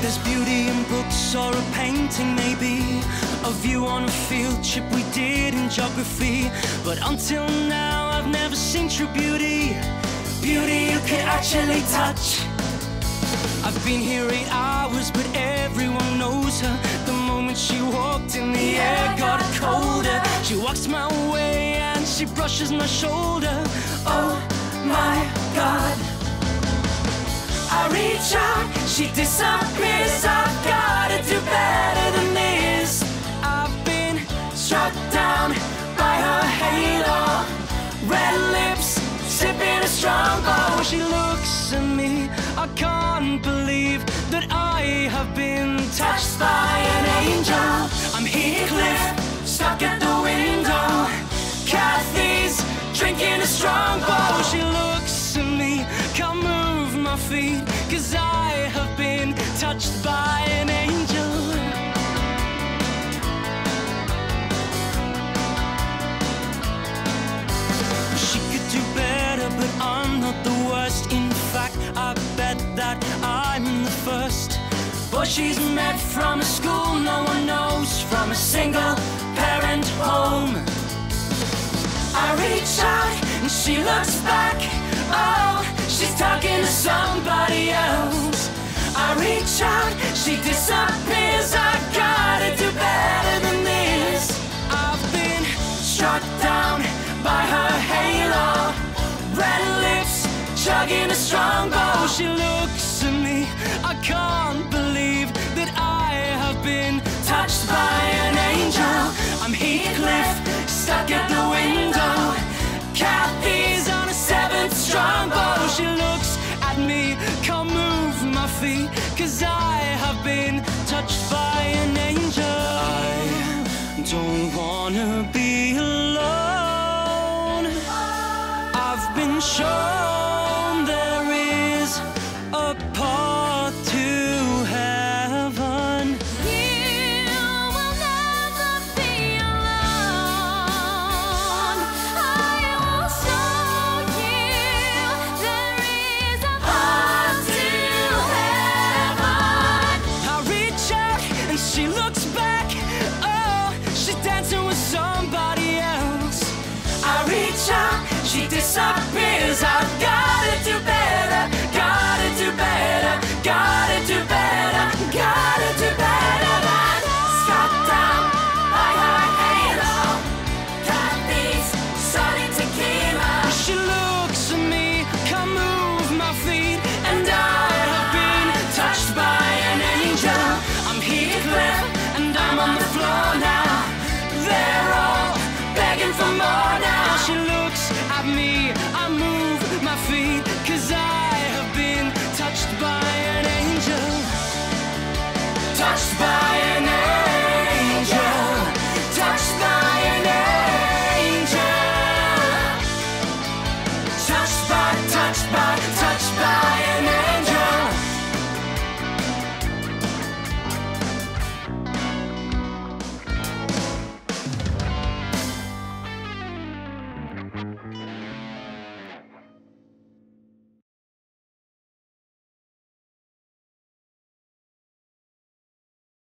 There's beauty in books or a painting, maybe. A view on a field trip we did in geography. But until now, I've never seen true beauty. Beauty you can actually touch. I've been here eight hours, but everyone knows her. The moment she walked in, the air got colder. She walks my way and she brushes my shoulder. Oh my god. I reach out, she disappears. That I have been touched by an angel. I'm Heathcliff, stuck at the window. Kathy's drinking a Strongbow. Oh, she looks at me, can't move my feet, cause I have been touched by an angel. She could do better, but I'm not the worst. In she's met from a school no one knows, from a single parent home. I reach out and she looks back. Oh, she's talking to somebody else. I reach out, she disappears. I gotta do better than this. I've been struck down by her halo. Red lips, chugging a Strongbow. Cause I have been touched by an angel. I don't wanna be alone. I've been shown disappears. I've gotta do better, gotta do better, gotta do better, gotta do better. But shut down by her halo. Kathy's starting to tequila. She looks at me, can't move my feet, and I have been touched by an angel. I'm and I'm on the floor now. There